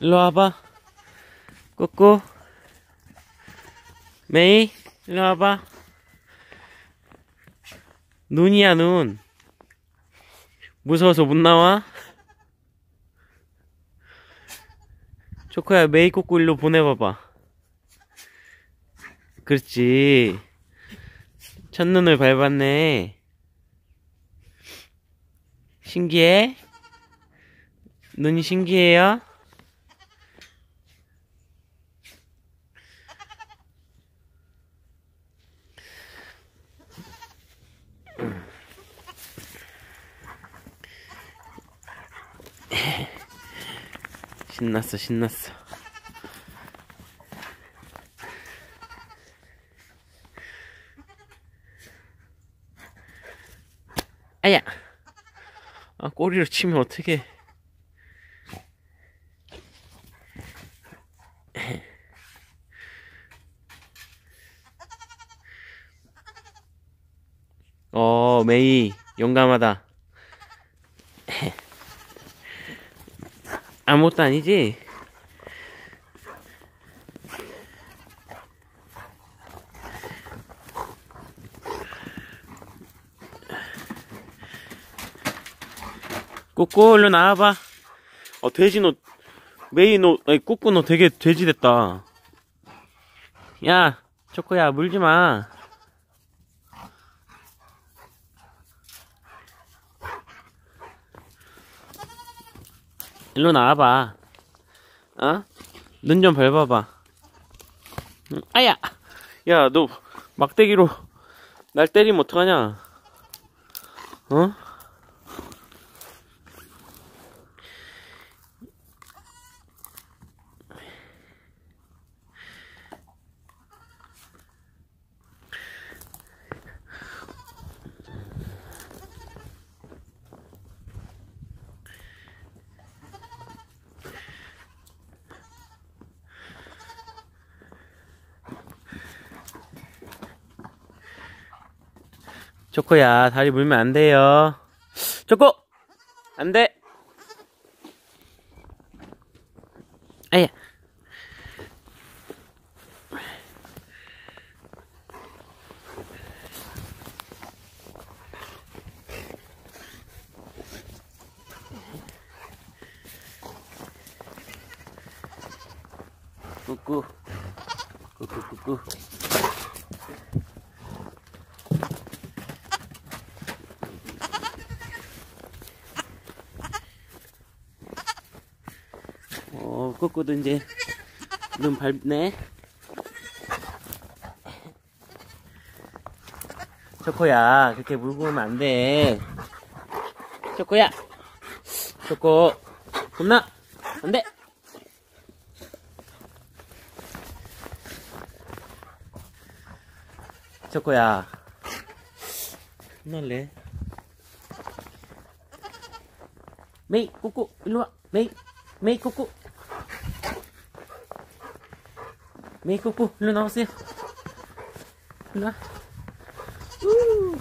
일로 와봐. 꾸꾸. 메이, 일로 와봐. 눈이야, 눈. 무서워서 못 나와? 초코야, 메이 꾸꾸 일로 보내봐봐. 그렇지. 첫눈을 밟았네. 신기해? 눈이 신기해요? 신났어, 신났어. 아야! 아, 꼬리로 치면 어떡해. 어, 메이, 용감하다. 아무것도 아니지? 꾸꾸, 일로 나와봐. 어, 돼지 너, 메이 너, 아니, 꾸꾸 너 되게 돼지 됐다. 야, 초코야, 물지 마. 일로 나와봐. 어? 눈 좀 밟아봐. 응, 아야! 야, 너 막대기로 날 때리면 어떡하냐? 어? 초코야, 다리 물면 안 돼요. 초코! 안 돼! 아야. 꾸꾸. 꾸꾸꾸꾸. 어, 꾸꾸도 이제 눈 밟네. 초코야, 그렇게 물고 오면 안 돼. 초코야! 초코, 혼나! 안 돼! 초코야. 혼날래? 메이, 꾸꾸, 일로 와. 메이, 메이, 꾸꾸. 메이, 꾸꾸, 일로 나오세요. 일로 와. 우.